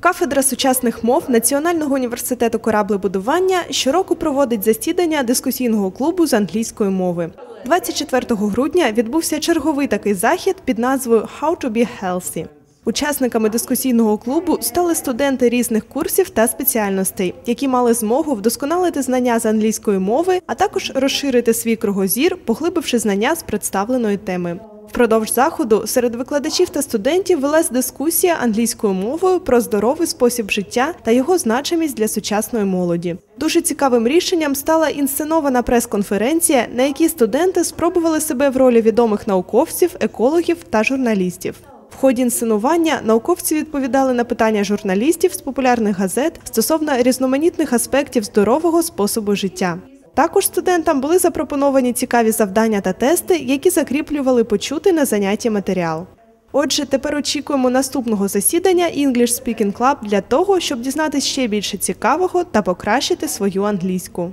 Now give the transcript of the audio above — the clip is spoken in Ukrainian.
Кафедра сучасних мов Національного університету кораблебудування щороку проводить засідання дискусійного клубу з англійської мови. 24 грудня відбувся черговий такий захід під назвою «How to be healthy». Учасниками дискусійного клубу стали студенти різних курсів та спеціальностей, які мали змогу вдосконалити знання з англійської мови, а також розширити свій кругозір, поглибивши знання з представленої теми. Впродовж заходу серед викладачів та студентів велась дискусія англійською мовою про здоровий спосіб життя та його значимість для сучасної молоді. Дуже цікавим рішенням стала інсценована прес-конференція, на якій студенти спробували себе в ролі відомих науковців, екологів та журналістів. В ході інсценування науковці відповідали на питання журналістів з популярних газет стосовно різноманітних аспектів здорового способу життя. Також студентам були запропоновані цікаві завдання та тести, які закріплювали почути на занятті матеріал. Отже, тепер очікуємо наступного засідання English Speaking Club для того, щоб дізнатися ще більше цікавого та покращити свою англійську.